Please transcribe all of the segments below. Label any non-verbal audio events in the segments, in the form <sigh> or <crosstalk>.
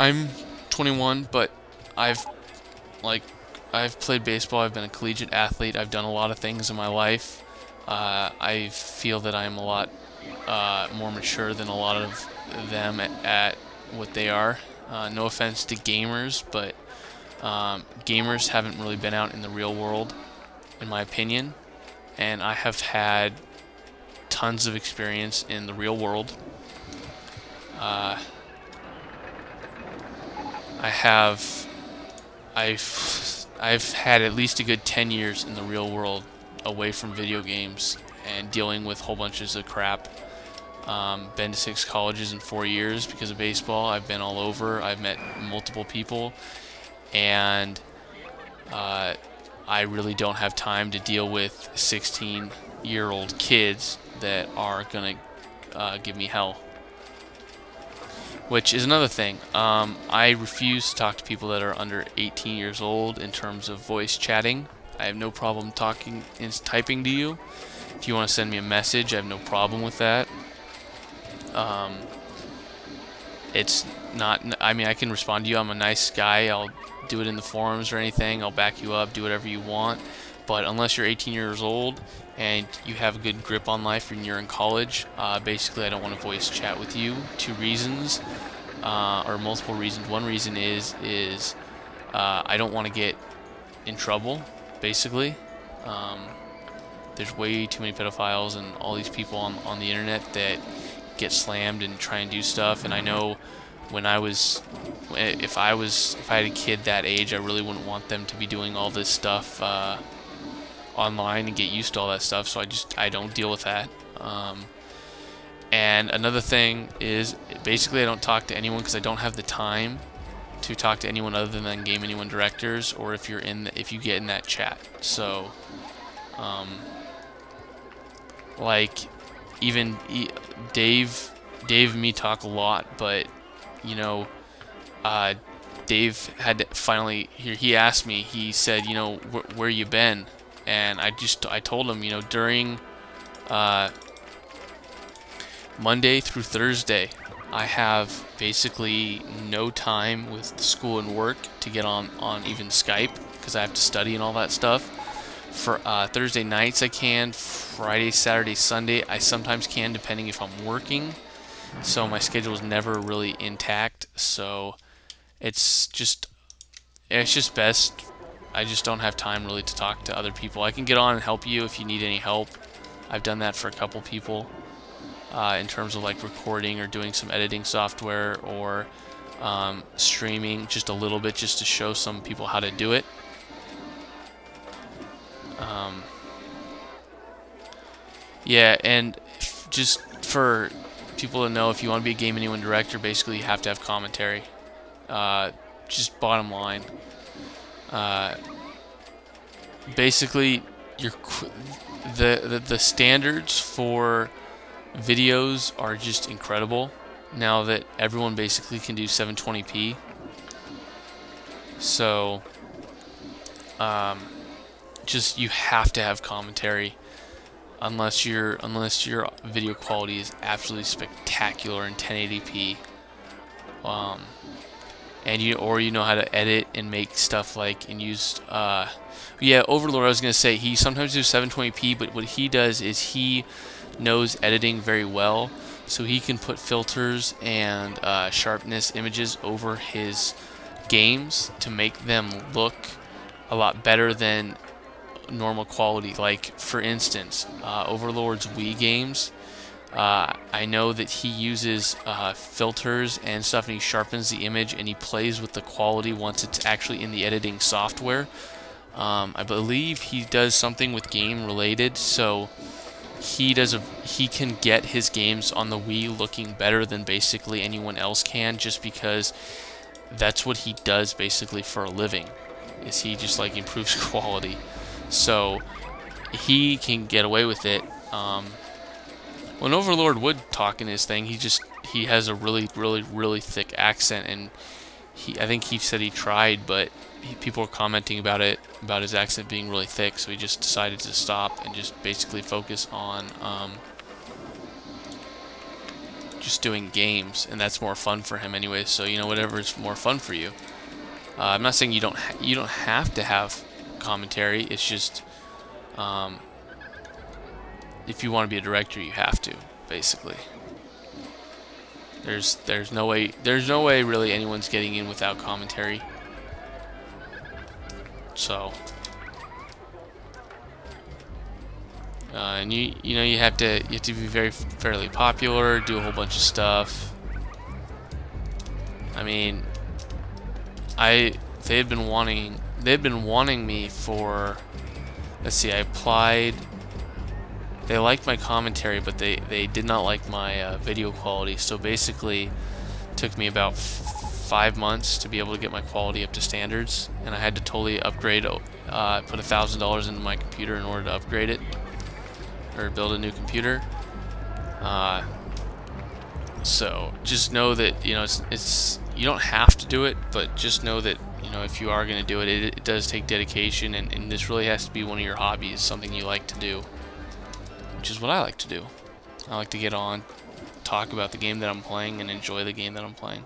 I'm 21, but I've like I've played baseball. I've been a collegiate athlete. I've done a lot of things in my life. Uh, I feel that I'm a lot uh, more mature than a lot of them at, at what they are. Uh, no offense to gamers, but um, gamers haven't really been out in the real world, in my opinion. And I have had tons of experience in the real world. I have, I've, I've had at least a good 10 years in the real world away from video games and dealing with whole bunches of crap. Um, been to six colleges in four years because of baseball. I've been all over. I've met multiple people, and uh, I really don't have time to deal with 16-year-old kids that are gonna uh, give me hell. Which is another thing. Um, I refuse to talk to people that are under 18 years old in terms of voice chatting. I have no problem talking and typing to you. If you want to send me a message, I have no problem with that. Um, it's not, I mean, I can respond to you. I'm a nice guy. I'll do it in the forums or anything. I'll back you up, do whatever you want. But unless you're 18 years old and you have a good grip on life and you're in college, uh, basically I don't want to voice chat with you. Two reasons, uh, or multiple reasons. One reason is is uh, I don't want to get in trouble, basically. Um, there's way too many pedophiles and all these people on, on the internet that get slammed and try and do stuff. And I know when I was, if I was, if I had a kid that age, I really wouldn't want them to be doing all this stuff uh, online and get used to all that stuff. So I just, I don't deal with that. Um, and another thing is, basically, I don't talk to anyone because I don't have the time to talk to anyone other than Game Anyone directors, or if you're in, the, if you get in that chat. So, um, like, even Dave, Dave and me talk a lot, but you know, uh, Dave had to finally here. He asked me. He said, you know, wh where you been? And I just I told him, you know, during uh, Monday through Thursday, I have basically no time with school and work to get on on even Skype because I have to study and all that stuff. For uh, Thursday nights I can, Friday, Saturday, Sunday I sometimes can depending if I'm working. So my schedule is never really intact. So it's just it's just best. I just don't have time really to talk to other people. I can get on and help you if you need any help. I've done that for a couple people uh, in terms of like recording or doing some editing software or um, streaming just a little bit just to show some people how to do it. Um, yeah, and just for people to know, if you want to be a Game Anyone director, basically you have to have commentary. Uh, just bottom line. Uh, basically, your the, the the standards for videos are just incredible now that everyone basically can do 720p. So, um, just you have to have commentary unless your unless your video quality is absolutely spectacular in 1080p um, and you or you know how to edit and make stuff like and use uh, yeah overlord I was gonna say he sometimes does 720p but what he does is he knows editing very well so he can put filters and uh, sharpness images over his games to make them look a lot better than normal quality. Like, for instance, uh, Overlord's Wii games, uh, I know that he uses uh, filters and stuff and he sharpens the image and he plays with the quality once it's actually in the editing software. Um, I believe he does something with game related, so he does a he can get his games on the Wii looking better than basically anyone else can just because that's what he does basically for a living is he just like improves <laughs> quality so he can get away with it. Um, when Overlord would talk in his thing, he just he has a really, really, really thick accent, and he I think he said he tried, but he, people were commenting about it about his accent being really thick, so he just decided to stop and just basically focus on um, just doing games, and that's more fun for him anyway. So you know whatever is more fun for you. Uh, I'm not saying you don't you don't have to have commentary. It's just um, if you want to be a director, you have to basically. There's there's no way there's no way really anyone's getting in without commentary. So uh, and you you know you have to you have to be very fairly popular, do a whole bunch of stuff. I mean, I they've been wanting they had been wanting me for let's see I applied they liked my commentary but they they did not like my uh, video quality. So basically took me about five months to be able to get my quality up to standards and I had to totally upgrade uh, put a thousand dollars into my computer in order to upgrade it or build a new computer. Uh, so just know that you know it's, it's you don't have to do it but just know that you know, if you are going to do it, it, it, does take dedication, and, and this really has to be one of your hobbies, something you like to do, which is what I like to do. I like to get on, talk about the game that I'm playing, and enjoy the game that I'm playing.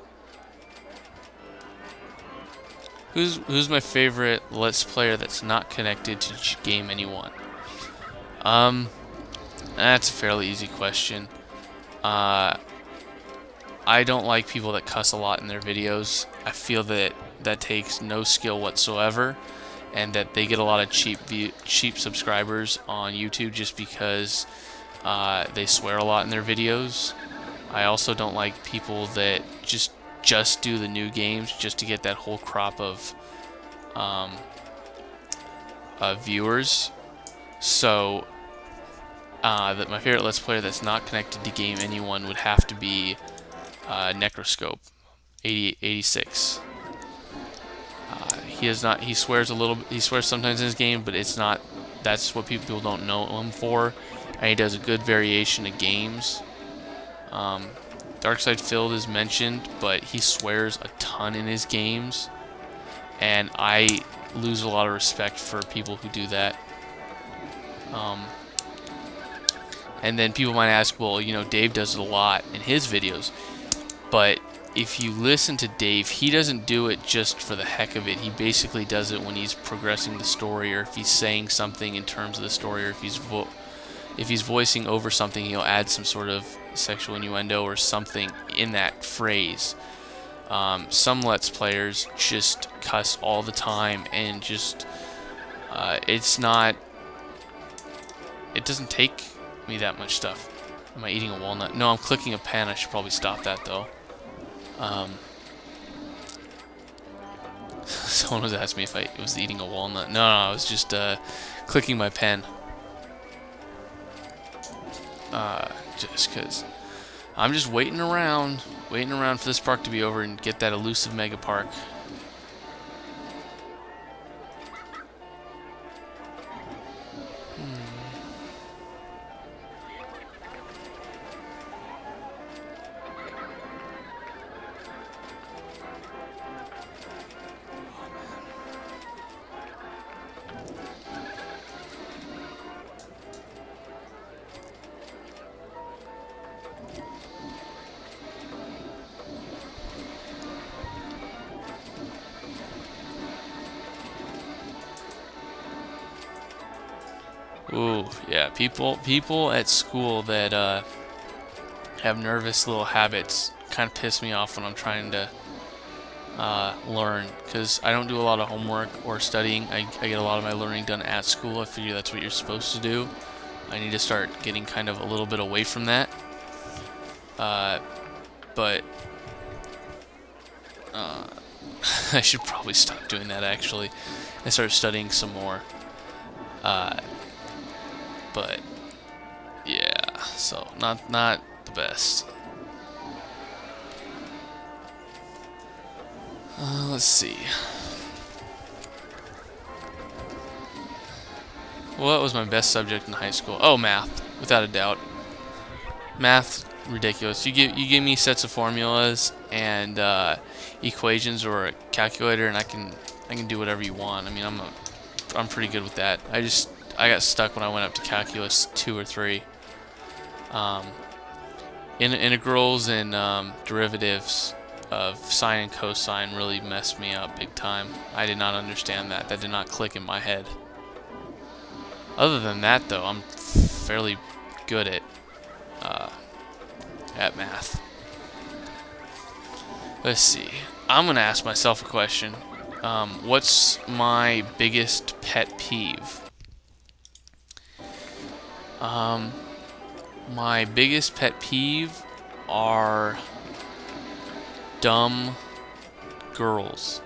Who's who's my favorite Let's Player that's not connected to Game Anyone? Um, that's a fairly easy question. Uh, I don't like people that cuss a lot in their videos. I feel that that takes no skill whatsoever and that they get a lot of cheap cheap subscribers on YouTube just because uh, they swear a lot in their videos. I also don't like people that just just do the new games just to get that whole crop of um, uh, viewers. So uh, that my favorite Let's Player that's not connected to Game Anyone would have to be uh, Necroscope 80, 86. He is not. He swears a little. He swears sometimes in his game, but it's not. That's what people don't know him for. And he does a good variation of games. Um, DarkSydePhil is mentioned, but he swears a ton in his games, and I lose a lot of respect for people who do that. Um, and then people might ask, well, you know, Dave does it a lot in his videos, but if you listen to Dave, he doesn't do it just for the heck of it. He basically does it when he's progressing the story or if he's saying something in terms of the story or if he's if he's voicing over something, he'll add some sort of sexual innuendo or something in that phrase. Um, some Let's Players just cuss all the time and just uh, it's not it doesn't take me that much stuff. Am I eating a walnut? No, I'm clicking a pen. I should probably stop that though. Um, <laughs> someone was asking me if I was eating a walnut. No, no, I was just uh, clicking my pen. Uh, just because I'm just waiting around, waiting around for this park to be over and get that elusive mega park. Ooh, yeah, people people at school that uh, have nervous little habits kind of piss me off when I'm trying to uh, learn because I don't do a lot of homework or studying. I, I get a lot of my learning done at school. I figure that's what you're supposed to do. I need to start getting kind of a little bit away from that. Uh, but uh, <laughs> I should probably stop doing that actually and start studying some more. Uh, but yeah, so not not the best. Uh, let's see. What was my best subject in high school? Oh, math, without a doubt. Math, ridiculous. You give you give me sets of formulas and uh, equations or a calculator, and I can I can do whatever you want. I mean, I'm a, I'm pretty good with that. I just I got stuck when I went up to calculus 2 or 3. Um, in integrals and um, derivatives of sine and cosine really messed me up big time. I did not understand that. That did not click in my head. Other than that, though, I'm fairly good at uh, at math. Let's see. I'm gonna ask myself a question. Um, what's my biggest pet peeve? Um, my biggest pet peeve are dumb girls.